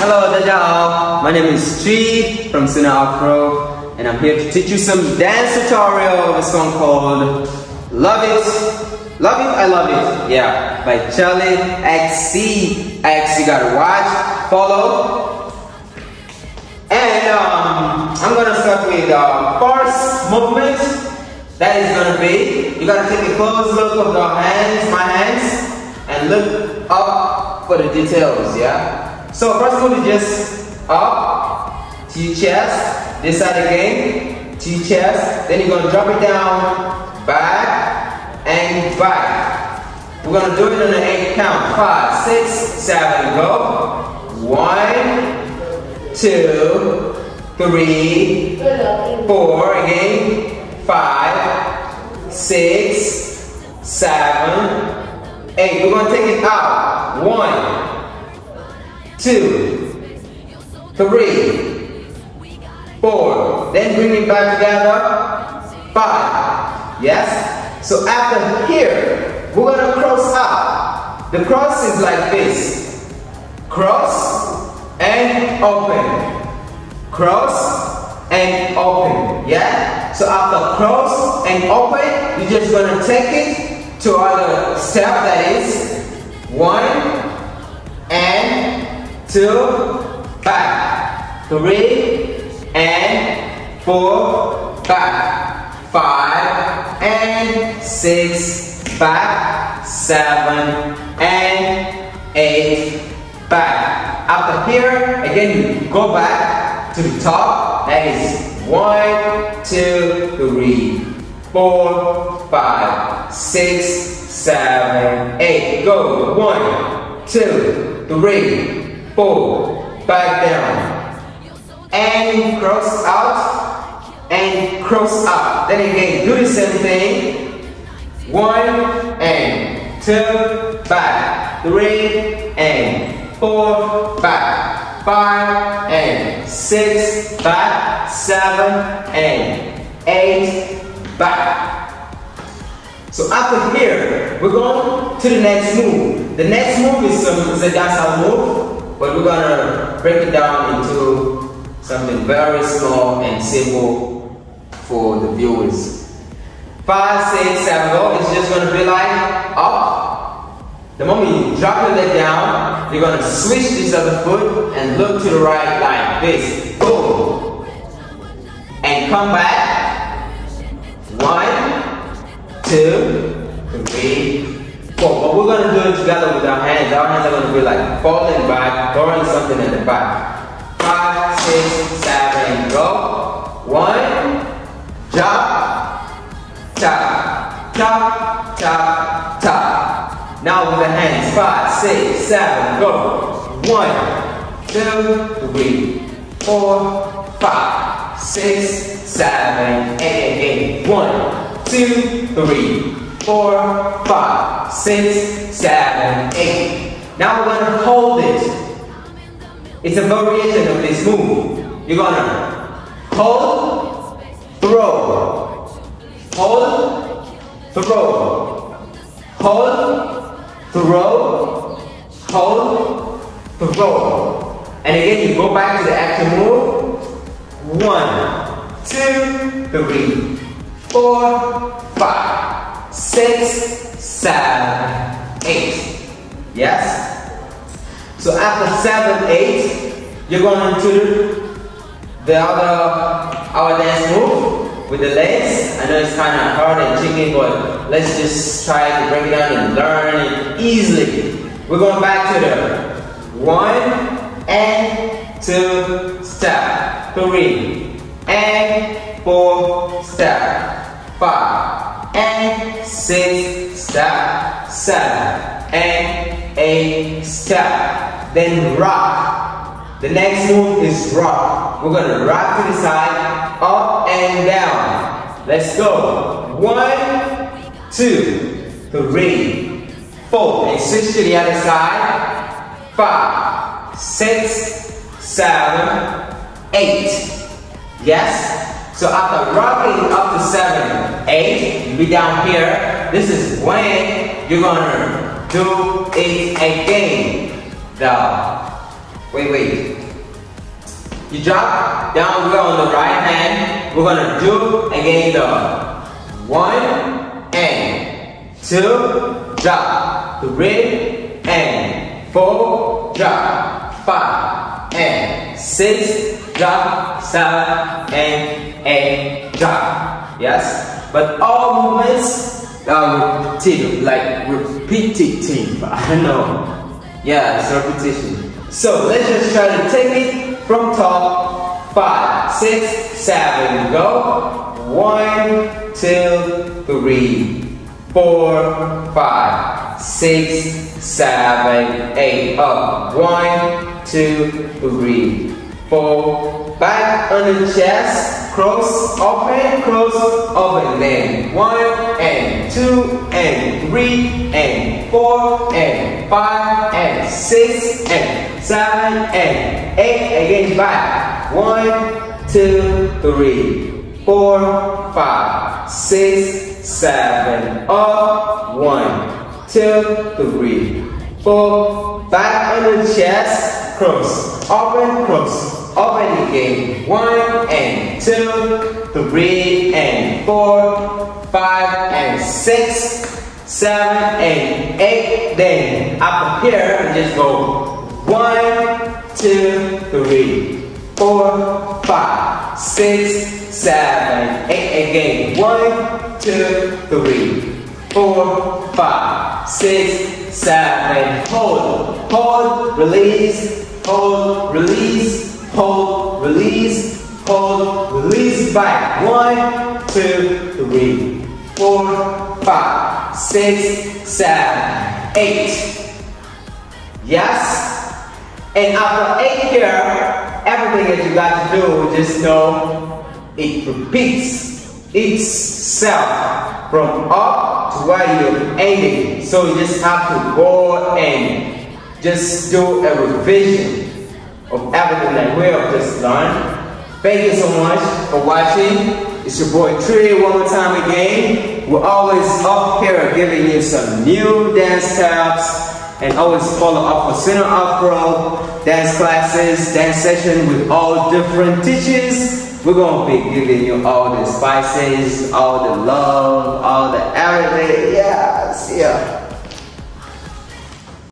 Hello, My name is Chi from Sino Afro, and I'm here to teach you some dance tutorial of a song called Love It. Love It, I Love It. Yeah, by Charlie XC. X, you gotta watch, follow. And um, I'm gonna start with the uh, first movement. That is gonna be, you gotta take a close look of the hands, my hands, and look up for the details, yeah? So first move is just up to your chest, this side again, to your chest. Then you're gonna drop it down, back, and back. We're gonna do it on an eight count. Five, six, seven, go. One, two, three, four, again. Five, six, seven, eight. We're gonna take it out. Two, three, four. Then bring it back together, five. Yes? So after here, we're gonna cross out. The cross is like this. Cross and open. Cross and open. Yeah? So after cross and open, you're just gonna take it to other step that is one two, back, three, and four, back, five, and six, back, seven, and eight, back. After here, again, you go back to the top. That is one, two, three, four, five, six, seven, eight. Go. One, two, three, four, back down, and cross out, and cross up. Then again, do the same thing. One and two, back, three and four, back, five and six, back, seven and eight, back. So after here, we're going to the next move. The next move is, some, is a dancehall move. But we're gonna break it down into something very small and simple for the viewers. Five, six, seven, go. It's just gonna be like up. The moment you drop your leg down, you're gonna switch this other foot and look to the right like this. Boom. And come back. One, two, three, four. what we're gonna do it together with our hands. Our hands are gonna be like falling back, throwing something in the back. Five, six, seven, go. One, chop, chop, chop, chop, chop. Now with the hands. Five, six, seven, go. One, two, three, four, five, six, seven, eight, eight. One, two, three, four, five, six, seven, eight. Now we're gonna hold it. It's a variation of this move. You're gonna hold, throw, hold, throw, hold, throw, hold, throw. And again, you go back to the action move. One, two, three, four, five six, seven, eight. Yes? So after seven, eight, you're going to the other our dance move with the legs. I know it's kind of hard and tricky, but let's just try to break it down and learn it easily. We're going back to the one and two step, three and four step, five and six step, seven and eight step. Then rock. The next move is rock. We're gonna rock to the side, up and down. Let's go. One, two, three, four. And switch to the other side. Five, six, seven, eight. Yes? So after rocking up to seven, eight, be down here. This is when you're gonna do it again. The wait, wait. You drop down, we're on the right hand. We're gonna do again the one and two, drop, three and four, drop, five and six, drop, seven and eight, drop. Yes? But all movements are um, repetitive, like repetitive. I know. Yeah, it's repetition. So let's just try to take it from top. Five, six, seven, go. One, two, three, four, five, six, seven, eight. Up. One, two, three, four. Back on the chest. Cross, open, cross, open. Then one and two and three and four and five and six and seven and eight. Again, back. One, two, three, four, five, six, seven. Up. One, two, three, four. Back on the chest. Cross, open, cross, open again. One and two, three and four, five and six, seven and eight. Then up here, and just go one, two, three, four, five, six, seven, eight. Again, one, two, three, four, five, six, seven. Hold, hold, release, hold, release, hold, release, hold, release. Back. One, two, three, four, five, six, seven, eight. Yes? And after eight here, everything that you got to do, just know it repeats itself from up to where you're aiming. So you just have to go and just do a revision of everything that we have just learned. Thank you so much for watching. It's your boy Tree one more time again. We're always up here giving you some new dance steps and always follow up for Sino Afro dance classes, dance session with all different teachers. We're gonna be giving you all the spices, all the love, all the everything. Yes, yeah.